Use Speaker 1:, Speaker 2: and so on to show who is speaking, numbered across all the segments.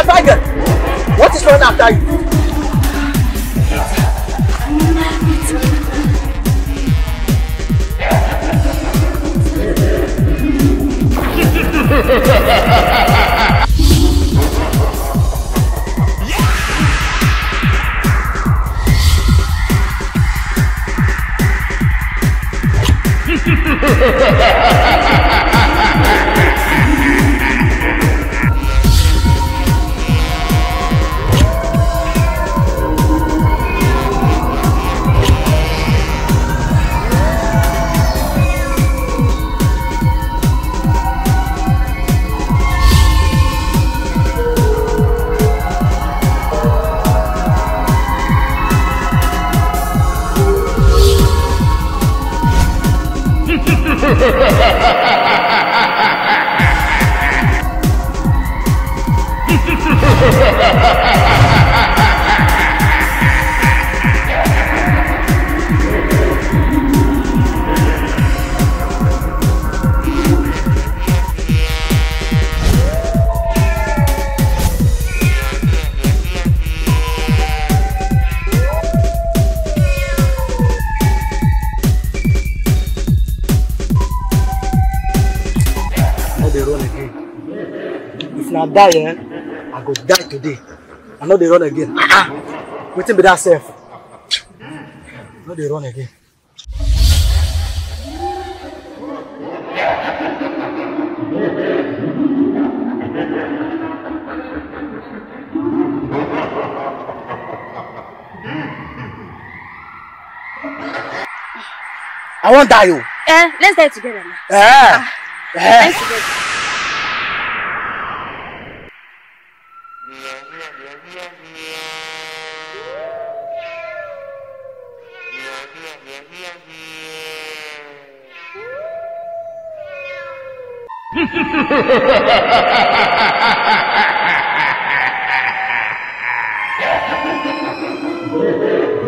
Speaker 1: a target. What is running after you? no dey run die eh i go die today i no dey run again ah ah wetin be that sef no dey run again. I wan die o.
Speaker 2: Eh, let's die together now.
Speaker 1: Eh. Eh.
Speaker 2: Let's together.
Speaker 1: Are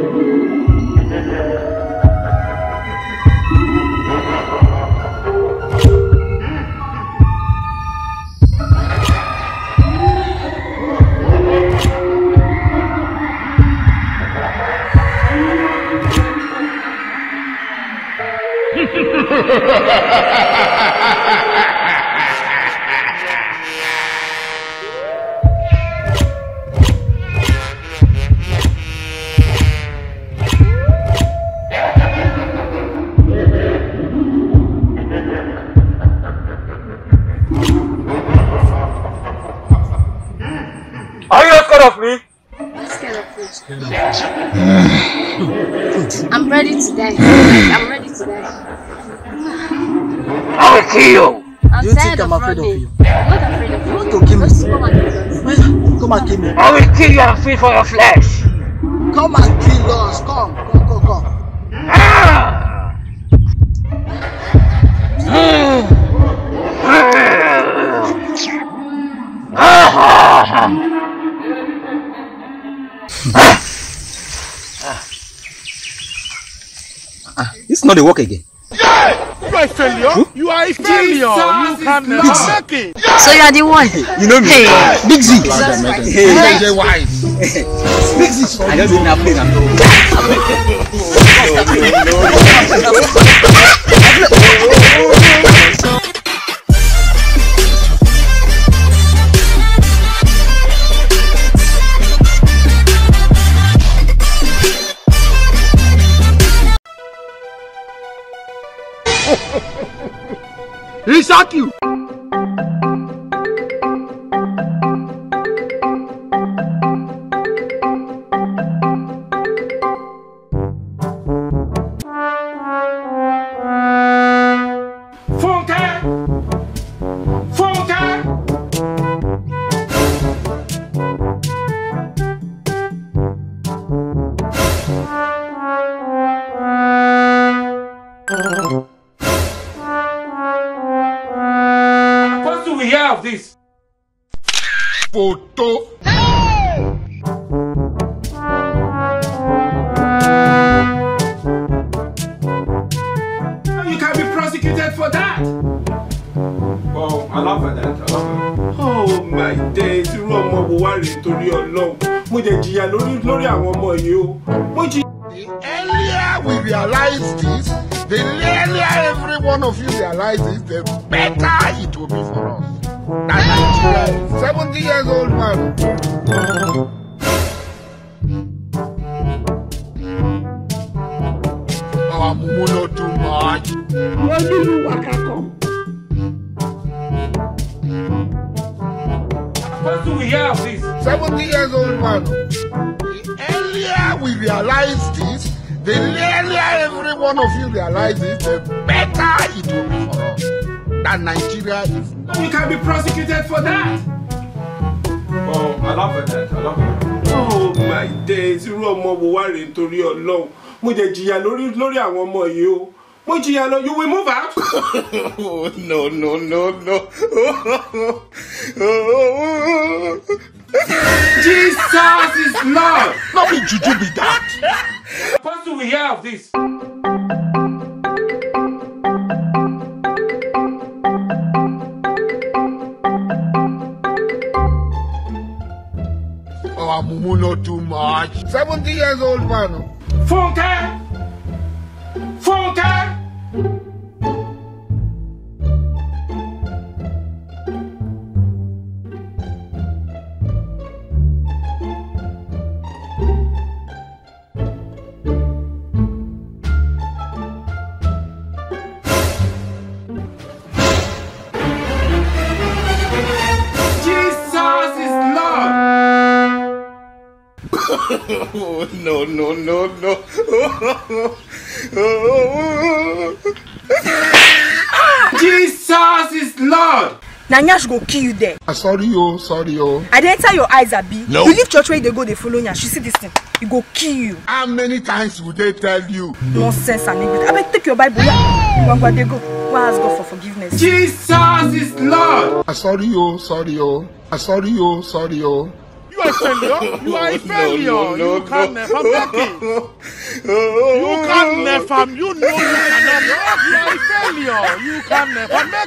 Speaker 1: scared of me?
Speaker 2: I'm scared of you. I'm ready to die. I'm ready to die.
Speaker 1: I will kill you.
Speaker 2: I'm
Speaker 1: Do you think I'm
Speaker 2: of
Speaker 1: afraid of
Speaker 2: running.
Speaker 1: you?
Speaker 2: I'm not afraid of you.
Speaker 1: want to kill me?
Speaker 2: Just come and kill us.
Speaker 1: Come and kill me.
Speaker 3: I will kill you and feed for your flesh.
Speaker 1: Come and kill us. Come, come, come, come.
Speaker 3: Ah!
Speaker 4: This not the work again.
Speaker 5: You are a failure. You are a failure. You can never make it.
Speaker 2: So you are the one.
Speaker 4: You know me.
Speaker 2: Hey.
Speaker 4: Big Z.
Speaker 2: Jesus Christ.
Speaker 5: Wise.
Speaker 4: Big Z. I just didn't play now.
Speaker 5: Isso aqui! This? Photo. You can be prosecuted for that. Oh, I love that. I love. Oh my days, irú ọmọ wo wá rèé torí ọlọ́run mo jẹ jìyà lórí lórí àwọn ọmọ yìí o mo jìyà.
Speaker 6: The earlier we realize this, the earlier every one of you realize this, the better it will be for us. That Nigeria is 70 years old man. Our mumu not too much.
Speaker 5: What do we hear of this?
Speaker 6: 70 years old man. The earlier we realize this, the earlier every one of you realize this, the better it will be for us. That Nigeria is
Speaker 5: We can be prosecuted for that.
Speaker 4: Oh, I love it. I love it.
Speaker 5: Oh my days, irú ọmọ wo wá rèé torí ọlọ́run mo jẹ jìyà lórí lórí àwọn ọmọ yìí o mo jìyà lọ you will move out.
Speaker 6: Oh, no, no, no, no.
Speaker 5: Jesus is Lord.
Speaker 6: Not be juju be that.
Speaker 5: What do we hear of this?
Speaker 6: Oh, Mumu not too much. 70 years old man.
Speaker 5: Funke!
Speaker 6: Oh, no, no, no, no.
Speaker 5: Jesus is Lord.
Speaker 7: na nyash go kill you there
Speaker 6: sorry, oh, sorry, oh.
Speaker 7: i dey enter your eyes abi
Speaker 6: No.
Speaker 7: you leave church you dey go dey follow nyash you see this thing e go kill you
Speaker 6: How many times would they tell you?
Speaker 7: nonsense and ignorant abeg take your bible gbangba dey go go ask god for forgiveness.
Speaker 5: Jesus is Lord.
Speaker 6: Sorry, oh, sorry, oh. Sorry, oh, sorry, oh.
Speaker 8: You are a failure. You are failure.
Speaker 6: no,
Speaker 8: you can
Speaker 6: no.
Speaker 8: never make it. You can never. You know you cannot. You are a failure. You can never make